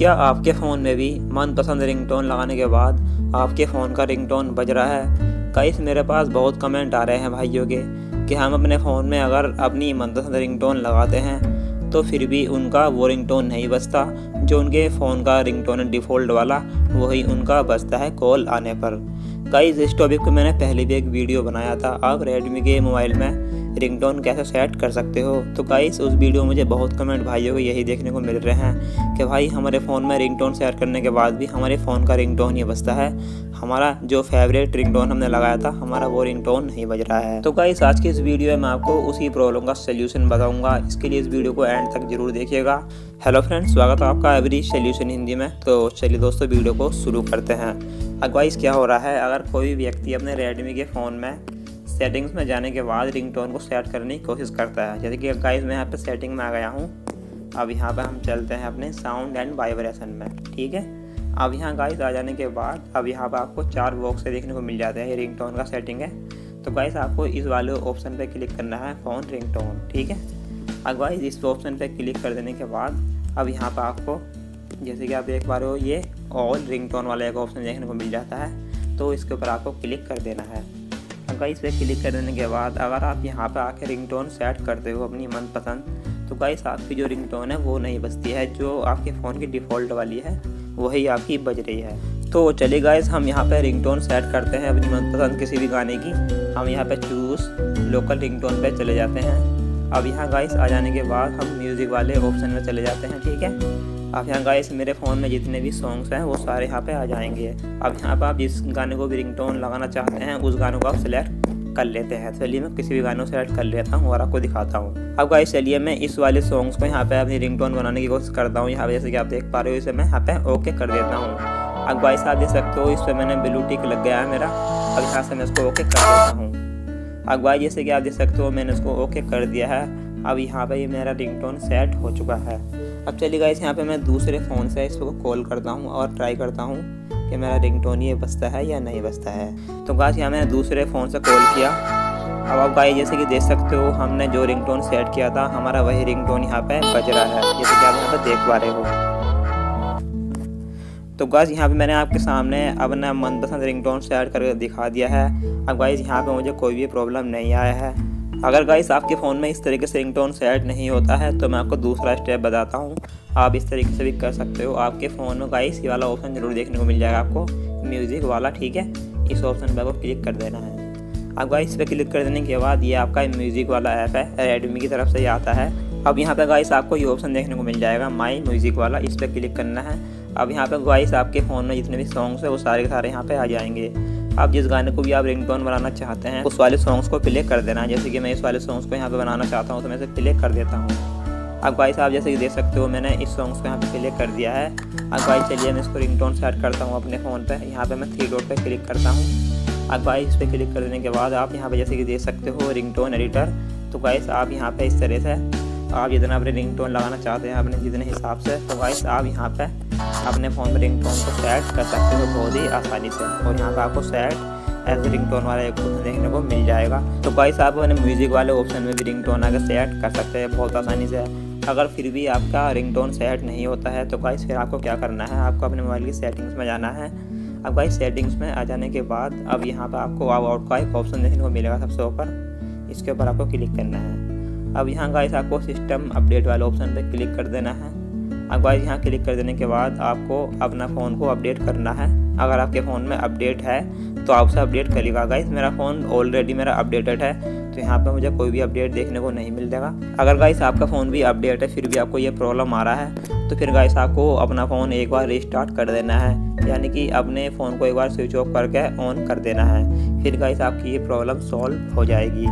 क्या आपके फ़ोन में भी मनपसंद रिंगटोन लगाने के बाद आपके फ़ोन का रिंगटोन बज रहा है? कई मेरे पास बहुत कमेंट आ रहे हैं भाइयों के, कि हम अपने फ़ोन में अगर अपनी मनपसंद रिंगटोन लगाते हैं तो फिर भी उनका वो रिंगटोन नहीं बजता, जो उनके फ़ोन का रिंगटोन डिफ़ॉल्ट वाला, वही उनका बजता है कॉल आने पर। कई इस टॉपिक को मैंने पहले भी एक वीडियो बनाया था, आप रेडमी के मोबाइल में रिंगटोन कैसे सेट कर सकते हो? तो गाइस उस वीडियो मुझे बहुत कमेंट भाइयों को यही देखने को मिल रहे हैं कि भाई, हमारे फ़ोन में रिंगटोन सेट करने के बाद भी हमारे फ़ोन का रिंगटोन ही बजता है। हमारा जो फेवरेट रिंगटोन हमने लगाया था, हमारा वो रिंगटोन नहीं बज रहा है। तो गाइस आज की इस वीडियो में मैं आपको उसी प्रॉब्लम का सोल्यूशन बताऊँगा। इसके लिए इस वीडियो को एंड तक ज़रूर देखिएगा। हेलो फ्रेंड्स स्वागत है आपका एवरी सोल्यूशन हिंदी में। तो चलिए दोस्तों, वीडियो को शुरू करते हैं। अब गाइस क्या हो रहा है? अगर कोई व्यक्ति अपने रेडमी के फ़ोन में सेटिंग्स में जाने के बाद रिंगटोन को सेट करने की कोशिश करता है। जैसे कि गाइस मैं यहाँ पे सेटिंग में आ गया हूँ। अब यहाँ पे हम चलते हैं अपने साउंड एंड वाइब्रेशन में, ठीक है? अब यहाँ गाइस आ जाने के बाद, अब यहाँ पर आपको चार बॉक्स देखने को मिल जाते हैं। ये रिंगटोन का सेटिंग है। तो गाइस आपको इस वाले ऑप्शन पे क्लिक करना है फ़ोन रिंगटोन ठीक है? अब गाइस इस ऑप्शन पे क्लिक कर देने के बाद, अब यहाँ पर आपको, जैसे कि आप देख पा रहे हो, ये ऑल रिंगटोन वाला एक ऑप्शन देखने को मिल जाता है। तो इसके ऊपर आपको क्लिक कर देना है। गाइस पे क्लिक कर देने के बाद अगर आप यहाँ पे आके रिंगटोन सेट करते हो अपनी मनपसंद तो गाइस आपकी जो रिंगटोन है वो नहीं बजती है। जो आपके फ़ोन की डिफ़ॉल्ट वाली है, वही आपकी बज रही है। तो चलिए गाइस हम यहाँ पे रिंगटोन सेट करते हैं अपनी मनपसंद किसी भी गाने की। हम यहाँ पे चूज़ लोकल रिंगटोन पे चले जाते हैं। अब यहाँ गाइस आ जाने के बाद हम म्यूज़िक वाले ऑप्शन में चले जाते हैं, ठीक है? अब यहाँ गाइस मेरे फ़ोन में जितने भी सॉन्ग्स हैं, वो सारे यहाँ पे आ जाएँगे। अब यहाँ पे आप जिस गाने को भी रिंगटोन लगाना चाहते हैं, उस गाने को आप सिलेक्ट कर लेते हैं। चलिए मैं किसी भी गाने को सेलेक्ट कर लेता हूँ और आपको दिखाता हूँ। अब गाइस चलिए मैं इस वाले सॉन्ग्स को यहाँ पे अपनी रिंगटोन बनाने की कोशिश करता हूँ। यहाँ पे जैसे कि आप देख पा रहे हो, इसे मैं यहाँ पे ओके कर देता हूँ। अब गाइस आप देख सकते हो, इस पर मैंने ब्लू टिक लग गया है मेरा। अब यहाँ से मैं इसको ओके कर देता हूँ। अब गाइस जैसे कि आप देख सकते हो, मैंने इसको ओके कर दिया है। अब यहाँ पे ये मेरा रिंगटोन सेट हो चुका है। अब चलिए गाइस यहाँ पे मैं दूसरे फ़ोन से इसको कॉल करता हूँ और ट्राई करता हूँ कि मेरा रिंगटोन ये बजता है या नहीं बजता है। तो गाइस यहाँ मैंने दूसरे फ़ोन से कॉल किया। अब आप गाइस जैसे कि देख सकते हो, हमने जो रिंगटोन सेट किया था, हमारा वही रिंगटोन यहाँ पे बज रहा है। जैसे कि आप यहाँ पे देख पा रहे हो। तो गाइस यहाँ पे मैंने आपके सामने अपना मनपसंद रिंगटोन सेट करके दिखा दिया है। अब गाइस यहाँ पे मुझे कोई भी प्रॉब्लम नहीं आया है। अगर गाइस आपके फ़ोन में इस तरीके से रिंगटोन सेट नहीं होता है तो मैं आपको दूसरा स्टेप बताता हूँ। आप इस तरीके से भी कर सकते हो। आपके फ़ोन में गाइस ये वाला ऑप्शन ज़रूर देखने को मिल जाएगा आपको। म्यूज़िक वाला, ठीक है? इस ऑप्शन पर आपको क्लिक कर देना है। अब गाइस इस पर क्लिक कर देने के बाद ये आपका म्यूज़िक वाला ऐप है रेडमी की तरफ़ से ही आता है। अब यहाँ पर गाइस आपको ये ऑप्शन देखने को मिल जाएगा माई म्यूज़िक वाला। इस पर क्लिक करना है। अब यहाँ पर गाइस आपके फ़ोन में जितने भी सॉन्ग्स हैं, वो सारे के सारे यहाँ पर आ जाएँगे। आप जिस गाने को भी आप रिंगटोन बनाना चाहते हैं, उस वाले सॉन्ग्स को प्ले कर देना। जैसे कि मैं इस वाले सॉन्ग्स को यहाँ पर बनाना चाहता हूँ तो मैं इसे प्ले कर देता हूँ। अब गाइस आप जैसे कि देख सकते हो, मैंने इस सॉन्ग्स को यहाँ पे प्ले कर दिया है। अब गाइस चलिए मैं इसको रिंगटोन सेट करता हूँ अपने फ़ोन पे। यहाँ पे मैं थ्री डॉट पे क्लिक करता हूँ। अब गाइस इस पर क्लिक कर देने के बाद आप यहाँ पे जैसे कि देख सकते हो रिंगटोन एडिटर तो गाइस आप यहाँ पे इस तरह से, आप जितना अपने रिंगटोन लगाना चाहते हैं अपने, जितने हिसाब से तो गाइस आप यहाँ पे अपने फ़ोन में रिंगटोन को सेट कर सकते हो बहुत ही आसानी से। और यहाँ पर आपको सेट एज रिंगटोन वाला एक ऑप्शन देखने को मिल जाएगा। तो गाइस आप अपने म्यूज़िक वाले ऑप्शन में भी रिंगटोन आकर सेट कर सकते हैं, बहुत आसानी से। अगर फिर भी आपका रिंगटोन सेट नहीं होता है तो गाइस फिर आपको क्या करना है? आपको अपने मोबाइल की सेटिंग्स में जाना है। अब गाइस सेटिंग्स में आ जाने के बाद अब यहाँ पर आपको आव आउट का एक ऑप्शन देखने को मिलेगा सबसे ऊपर। इसके ऊपर आपको क्लिक करना है। अब यहाँ गाइस आपको सिस्टम अपडेट वाले ऑप्शन पर क्लिक कर देना है। गाइस यहाँ क्लिक कर देने के बाद आपको अपना फ़ोन को अपडेट करना है। अगर आपके फ़ोन में अपडेट है तो आप उसे अपडेट करेगा गाइस मेरा फ़ोन ऑलरेडी मेरा अपडेटेड है तो यहाँ पे मुझे कोई भी अपडेट देखने को नहीं मिल जाएगा अगर गाइस आपका फ़ोन भी अपडेट है, फिर भी आपको ये प्रॉब्लम आ रहा है तो फिर गाइस आपको अपना फ़ोन एक बार रिस्टार्ट कर देना है। यानी कि अपने फ़ोन को एक बार स्विच ऑफ़ करके ऑन कर देना है। फिर गाइस आपकी ये प्रॉब्लम सॉल्व हो जाएगी।